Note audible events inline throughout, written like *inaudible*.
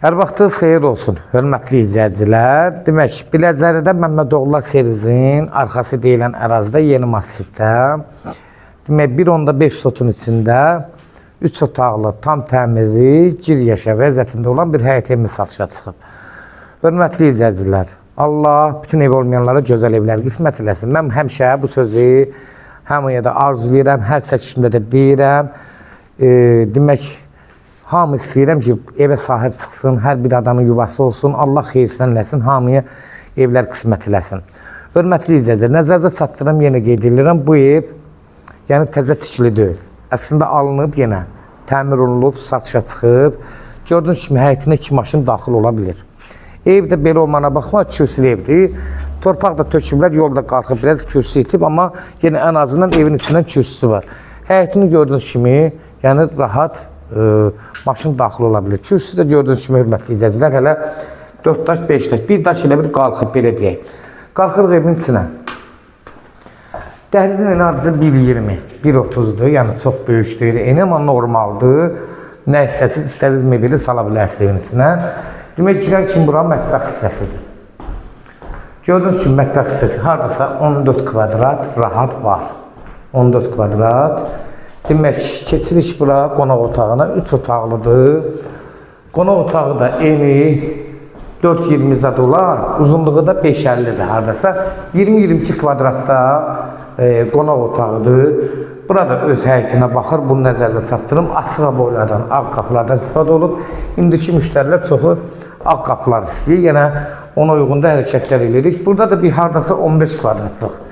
Hər vaxtınız xeyir olsun, hörmətli izləyicilər. Demək, Biləcəridə Məmmədoğullar servisin arxası deyilən ərazidə yeni massivdə, demək, 1.5 sotun içində 3 otaqlı, tam təmirli, gir yaşa vəziyyətində olan bir həyət evi satışa çıxıb. Hörmətli izləyicilər, Allah bütün ev olmayanlara gözəl evlər qismət eləsin. Mən həmişə bu sözü hamıya da arzulayıram, hər çəkimdə də deyirəm. E, demək, Hamı istəyirəm ki, evə sahib çıxsın, hər bir adamın yuvası olsun, Allah xeyirlənləsin, hamıya evlər qismət eləsin. Hörmətli izləyicilər, nəzərinizə çatdırım, yenə qeyd edirəm, bu ev yəni təzə tikili deyil. Əslində alınıb yenə, təmir olunub, satışa çıxıb. Gördüyünüz kimi həyətinə iki maşın daxil ola bilir. Ev də belə olmana baxma, kürsülü evdir. Torpaq da töküblər, yolda qalxıb, biraz kürsü itib, amma yenə ən azından evin içindən kürsüsü var. Həyətini gördüyünüz kimi, yəni rahat maşın daxil ola bilər. Kürsü də gördüyünüz kimi hörmətli izləyicilər hələ 4 daş, 5 daş, bir daş elə bir qalxıb belə deyək. Qalxırıq evin içinə. Dəhlizin eni hardasa 1.20, 1.30-dur, yəni çox böyük deyil. Eni amma normaldır. Nə hissəsi istədiniz mebeli sala bilərsiniz evin içinə. Demək girən kimi bura mətbəx hissəsidir. Gördüyünüz kimi mətbəx hissəsi hardasa 14 kvadrat rahat var. 14 kvadrat. Demək, keçirik bura qonaq otağına. 3 otaqlıdır. Qonaq otağı da eni 4-20 zad olar, uzunluğu da 5-50-dir hardasa. 20-22 kvadratda e, qonaq otağıdır. Burada öz həyətinə baxır, bunu nəzərdə çatdırım. Açıq boylardan, ağ qapılardan istifadə olub. İndiki müştərilər çoxu ağ qapılar istəyir. Yenə ona uyğun da hərəkətlər edirik. Burada da bir hardasa 15 kvadratlıq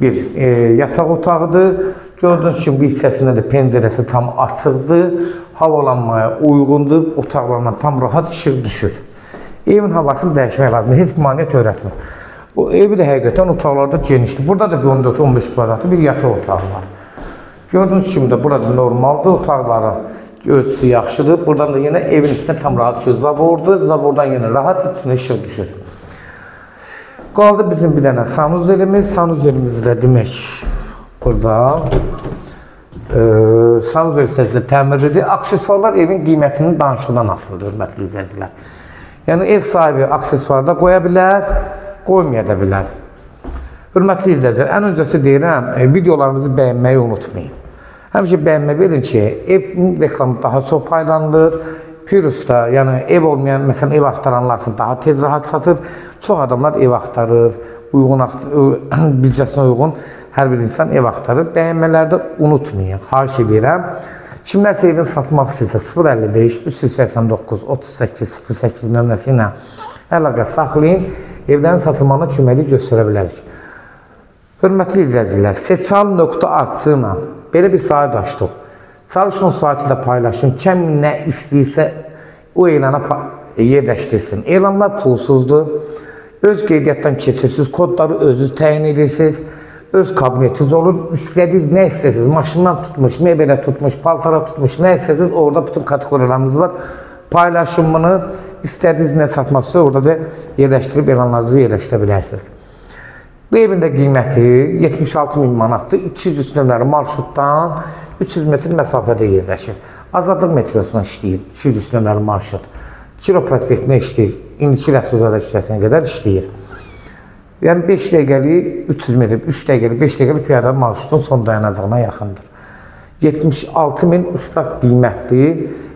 bir e, yataq otağıdır. Gördüyünüz kimi bu hissəsində də pəncərəsi tam açıqdır. Havalanmaya uyğundur. Otaqlarına tam rahat işıq düşür. Evin havasını dəyişmək lazımdır. Heç maneə törətmir. Bu evi də həqiqətən otaqlarda genişdir. Burada da bir 14-15 kvadratlı bir yataq otağı var. Gördüyünüz kimi də burada normaldır. Otaqların ölçüsü yaxşıdır. Buradan da yenə evin içində tam rahat düşür. Zabordur. Zabordan yenə rahat içinə işıq düşür. Qaldı bizim bir dənə sanuzelimiz. Sanuzelimizdə demək burada e, sanuzel hissəsi təmirlidir. Aksesuarlar evin qiymətinin danışıqdan asılıdır, hörmətli izləyicilər. Yəni ev sahibi aksesuarda qoya bilər, qoymaya da bilər. Hörmətli izləyicilər, ən öncəsi deyirəm, e, videolarımızı bəyənməyi unutmayın. Həmişə bəyənmə verin ki, ev reklamı daha çox paylanılır. Pyrusda, yəni ev olmayan, məsələn, ev axtaranlar üçün daha tez rahat satır. Çox adamlar ev axtarır, uyğun *clears throat* büdcəsinə uyğun hər bir insan ev axtarır. Bəyənmələrdə unutmayın, xahiş edirəm. Kimlərsə evin satmaq istəyirsə 055 389 38 08 nömrəsi ilə əlaqə saxlayın. Evlərin satılmağına köməklik göstərə bilərik. Hörmətli izləyicilər, seçal.az ilə belə bir sayt açdıq. Saytı da paylaşın. Kim nə istəyirsə o elana yerləşdirsin. Elanlar pulsuzdur. Öz qeydiyyatdan keçirsiniz, kodları özünüz təyin edirsiniz öz kabinetiniz olur. İstədiniz nə istəsiniz, maşından tutmuş, mebelə tutmuş, paltara tutmuş, nə istəsiniz, orada bütün kateqoriyalarımız var. Paylaşın bunu, istədiniz nə satmaqsa orada da yerləşdirib elanlarınızı yerləşdirə bilərsiniz. Bu evin də qiyməti 76 min manatdır. 203 nömrəli marşrutdan 300 metr məsafədə yerləşir. Azadlıq metrosuna işləyir 203 nömrəli marşrut. Kiro prospektinə işləyir. İndiki Rəsulzada küçəsinə qədər işləyir. Yəni 5 dəqiqəlik 300 metr, 3 dəqiqəlik, 5 dəqiqəlik piyada marşrutun son dayanacağına yaxındır. 76 min ıslaq qiymətli.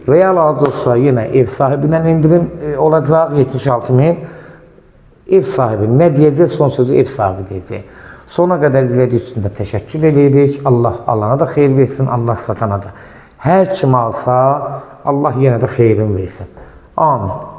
Real alacaqsa yenə ev sahibindən indirim e, olacaq 76 min. Ev sahibi nə deyəcək, son sözü ev sahibi deyəcək. Sona qədər izlədiyiniz üçün də təşəkkür edirik. Allah alana da xeyir versin, Allah satana da. Hər kim alsa, Allah yenə də xeyrin versin. Amin.